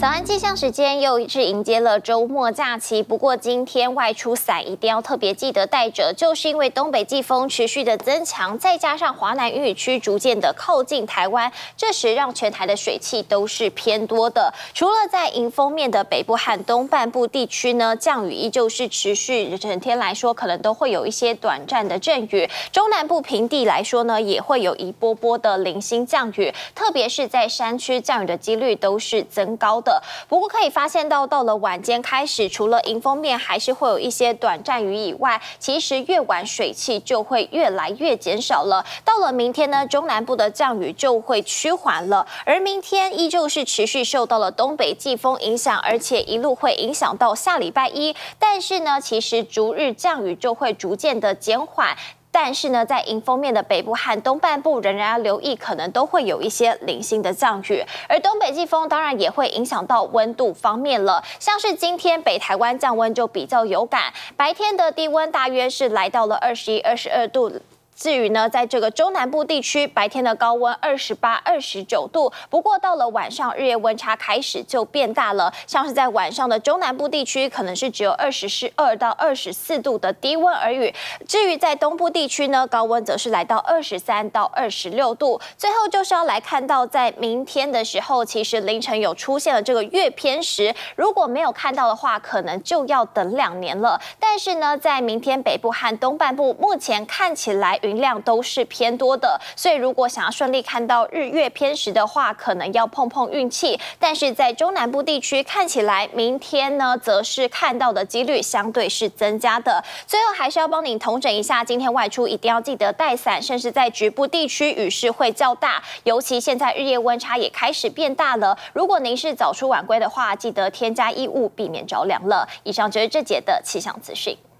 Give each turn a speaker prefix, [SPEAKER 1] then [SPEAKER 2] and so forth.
[SPEAKER 1] 早安气象时间又一次迎接了周末假期，不过今天外出伞一定要特别记得带着，就是因为东北季风持续的增强，再加上华南雨区逐渐的靠近台湾，这时让全台的水汽都是偏多的。除了在迎风面的北部和东半部地区呢，降雨依旧是持续，整天来说可能都会有一些短暂的阵雨。中南部平地来说呢，也会有一波波的零星降雨，特别是在山区降雨的几率都是增高的。不过可以发现到，到了晚间开始，除了迎风面还是会有一些短暂雨以外，其实越晚水汽就会越来越减少了。到了明天呢，中南部的降雨就会趋缓了，而明天依旧是持续受到了东北季风影响，而且一路会影响到下礼拜一。但是呢，其实逐日降雨就会逐渐的减缓。但是呢，在迎风面的北部和东半部仍然要留意，可能都会有一些零星的降雨。而东北季风当然也会影响到温度方面了，像是今天北台湾降温就比较有感，白天的低温大约是来到了二十一、二十二度。至于呢，在这个中南部地区，白天的高温二十八、二十九度，不过到了晚上，日夜温差开始就变大了。像是在晚上的中南部地区，可能是只有二十四二到二十四度的低温而已。至于在东部地区呢，高温则是来到二十三到二十六度。最后就是要来看到，在明天的时候，其实凌晨有出现了这个月偏食，如果没有看到的话，可能就要等两年了。但是呢，在明天北部和东半部，目前看起来。云量都是偏多的，所以如果想要顺利看到日月偏食的话，可能要碰碰运气。但是在中南部地区，看起来明天呢，则是看到的几率相对是增加的。最后还是要帮您统整一下，今天外出一定要记得带伞，甚至在局部地区雨势会较大，尤其现在日夜温差也开始变大了。如果您是早出晚归的话，记得添加衣物，避免着凉了。以上就是这节的气象资讯。shake.